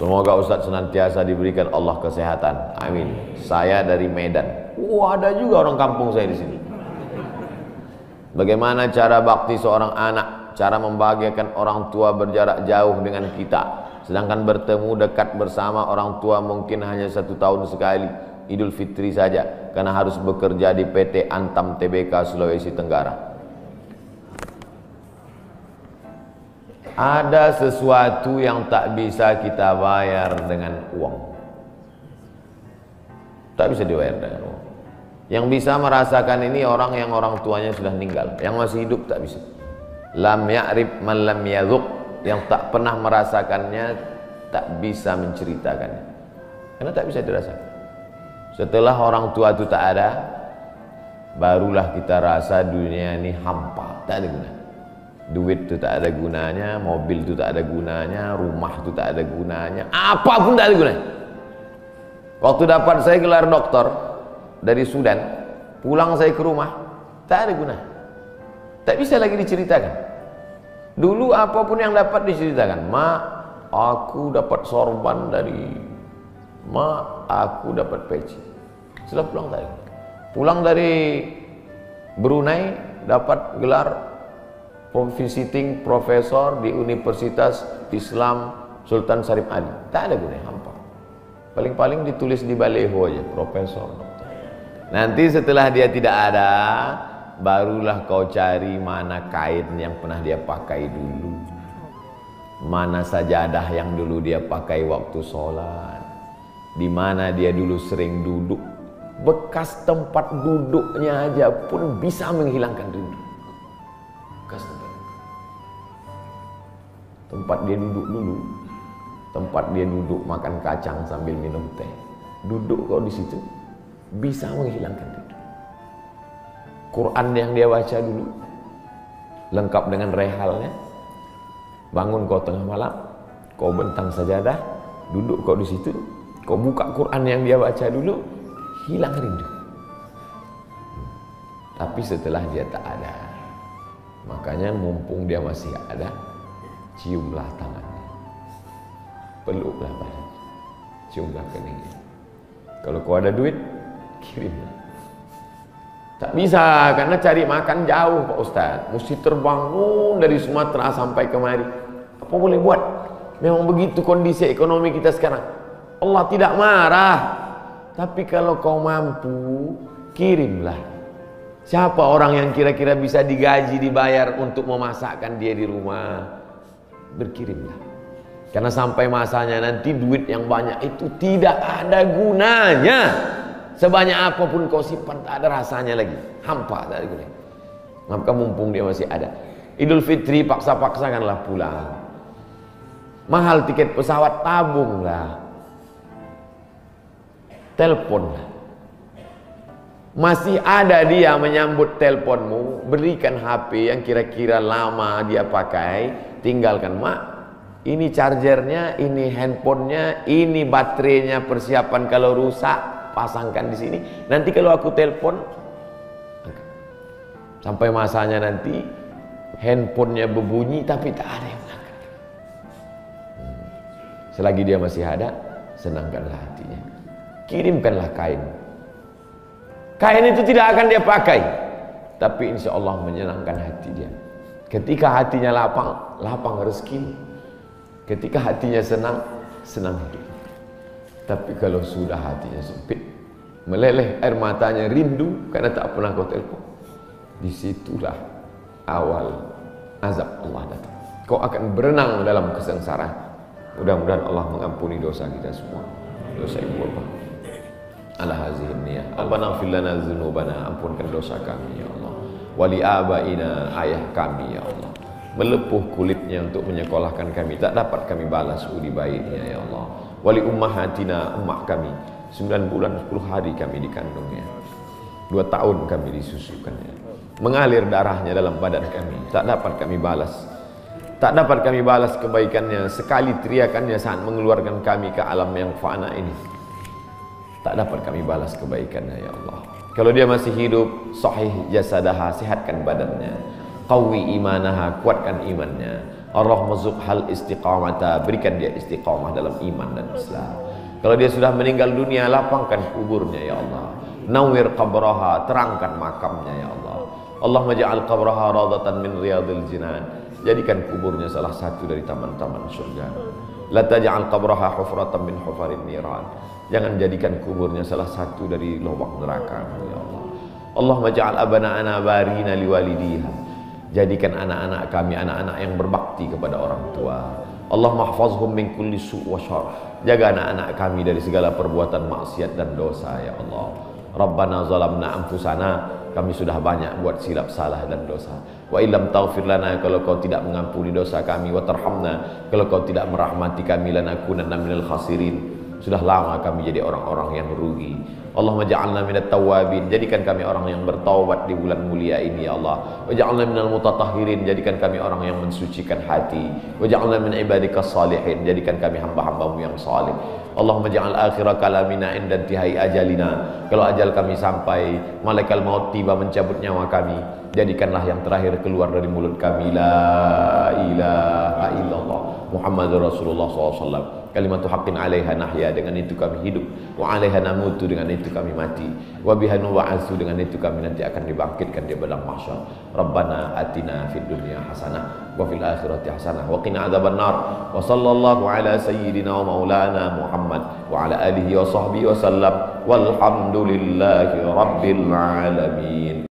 Semoga Ustadz senantiasa diberikan Allah kesehatan. Amin. Saya dari Medan. Wah, ada juga orang kampung saya di sini. Bagaimana cara bakti seorang anak? Cara membahagiakan orang tua berjarak jauh dengan kita. Sedangkan bertemu dekat bersama orang tua mungkin hanya satu tahun sekali. Idul Fitri saja. Karena harus bekerja di PT Antam TBK Sulawesi Tenggara. Ada sesuatu yang tak bisa kita bayar dengan uang. Tak bisa dibayar dengan uang. Yang bisa merasakan ini orang yang orang tuanya sudah meninggal. Yang masih hidup tak bisa. Lam ya'rib man lam. Yang tak pernah merasakannya tak bisa menceritakannya. Karena tak bisa dirasakan. Setelah orang tua itu tak ada, barulah kita rasa dunia ini hampa, tak ada gunanya. Duit itu tak ada gunanya, mobil itu tak ada gunanya, rumah itu tak ada gunanya, apa pun tak ada gunanya. Waktu dapat saya gelar doktor dari Sudan, pulang saya ke rumah, tak ada gunanya. Tak bisa lagi diceritakan. Dulu apa pun yang dapat diceritakan, ma, aku dapat sorban dari ma, aku dapat peci. Setelah pulang tadi, pulang dari Brunei dapat gelar visiting profesor di Universitas Islam Sultan Sarif Ali. Tak ada gunanya hampa. Paling-paling ditulis di baleho aja, profesor. Nanti setelah dia tidak ada, barulah kau cari mana kain yang pernah dia pakai dulu. Mana sajadah yang dulu dia pakai waktu sholat. Di mana dia dulu sering duduk. Bekas tempat duduknya aja pun bisa menghilangkan rindu. Tempat dia duduk dulu. Tempat dia duduk makan kacang sambil minum teh. Duduk kau di situ bisa menghilangkan itu Quran yang dia baca dulu lengkap dengan rehalnya. Bangun kau tengah malam kau bentang sajadah duduk kau di situ kau buka Quran yang dia baca dulu hilang rindu tapi setelah dia tak ada makanya mumpung dia masih ada ciumlah tangannya. Peluklah badan. Ciumlah keningnya. Kalau kau ada duit kirimlah. Tak bisa karena cari makan jauh Pak Ustaz. Mesti terbangun dari Sumatera sampai kemari. Apa boleh buat? Memang begitu kondisi ekonomi kita sekarang. Allah tidak marah. Tapi kalau kau mampu kirimlah. Siapa orang yang kira-kira bisa digaji dibayar untuk memasakkan dia di rumah berkirimlah. Karena sampai masanya nanti duit yang banyak itu tidak ada gunanya. Sebanyak apa pun kau simpan tak ada rasanya lagi. Hampa tak ada gunanya. Maka mumpung dia masih ada. Idul Fitri paksa-paksakanlah pulang. Mahal tiket pesawat tabunglah. Teleponlah. Masih ada dia menyambut teleponmu, berikan HP yang kira-kira lama dia pakai, tinggalkan mak ini chargernya ini handphonenya ini baterainya persiapan kalau rusak pasangkan di sini. Nanti kalau aku telepon sampai masanya nanti handphonenya berbunyi tapi tak ada yang angkat selagi dia masih ada senangkanlah hatinya. Kirimkanlah kain kain itu tidak akan dia pakai tapi insya Allah menyenangkan hati dia Ketika hatinya lapang, lapang rezeki. Ketika hatinya senang, senang hidup. Tapi kalau sudah hatinya sempit, meleleh air matanya rindu karena tak pernah kau telepon. Di situlah awal azab Allah datang. Kau akan berenang dalam kesengsaraan. Mudah-mudahan Allah mengampuni dosa kita semua. Dosa ibu bapa. Ala hazihi niyah. Rabbana fil lana dzunubana, ampunkan dosa kami ya Allah. Wali abaina ayah kami ya Allah. Melepuh kulitnya untuk menyekolahkan kami. Tak dapat kami balas budi baiknya ya Allah. Wali ummahatina emak kami. 9 bulan 10 hari kami dikandungnya. 2 tahun kami disusukannya. Mengalir darahnya dalam badan kami. Tak dapat kami balas. Tak dapat kami balas kebaikannya. Sekali teriakannya saat mengeluarkan kami ke alam yang fana ini tak dapat kami balas kebaikannya ya Allah. Kalau dia masih hidup, sahih jasadaha, sehatkan badannya. Qawi imanaha, kuatkan imannya. Allahumma hal istiqamata berikan dia istiqamah dalam iman dan Islam. Kalau dia sudah meninggal dunia lapangkan kuburnya ya Allah. Nawir qabraha terangkan makamnya ya Allah. Allah maja'al qabraha radatan min riyadil jinan. Jadikan kuburnya salah satu dari taman-taman surga la taj'al qabraha hufratan min hufarin niran jangan jadikan kuburnya salah satu dari lubang neraka ya Allah Allah maja'al abana barina liwalidiha Jadikan anak-anak kami anak-anak yang berbakti kepada orang tua. Allah mahfazhum min kulli su' wa syar. Jaga anak-anak kami dari segala perbuatan maksiat dan dosa ya Allah. Rabbana zalamna anfusana kami sudah banyak buat silap salah dan dosa. Wa illam taghfir lana kalau kau tidak mengampuni dosa kami wa tarhamna kalau kau tidak merahmati kami lanakunanna minal khasirin. Sudah lama kami jadi orang-orang yang rugi. Allahumma ja'alna minat tawabin Jadikan kami orang yang bertaubat di bulan mulia ini ya Allah Waja'alna minal mutatahhirin Jadikan kami orang yang mensucikan hati Waja'alna min ibadika salihin Jadikan kami hamba-hambamu yang salih Allahumma ja'al akhirah kalamina inda tihai ajalina. Kalau ajal kami sampai Malaikat maut tiba mencabut nyawa kami Jadikanlah yang terakhir keluar dari mulut kami. La ilaha illallah Muhammad Rasulullah SAW kalimatu haqqin 'alaiha nahya dengan itu kami hidup. Wa 'alaiha namutu dengan itu kami mati. Wa biha nu'azu dengan itu kami nanti akan dibangkitkan di padang mahsyar. Rabbana atina fid dunya hasanah wa fil akhirati hasanah wa qina adzabannar wa sallallahu ala sayyidina wa maulana muhammad wa ala alihi wa sahbihi wa sallam. Walhamdulillahi rabbil alamin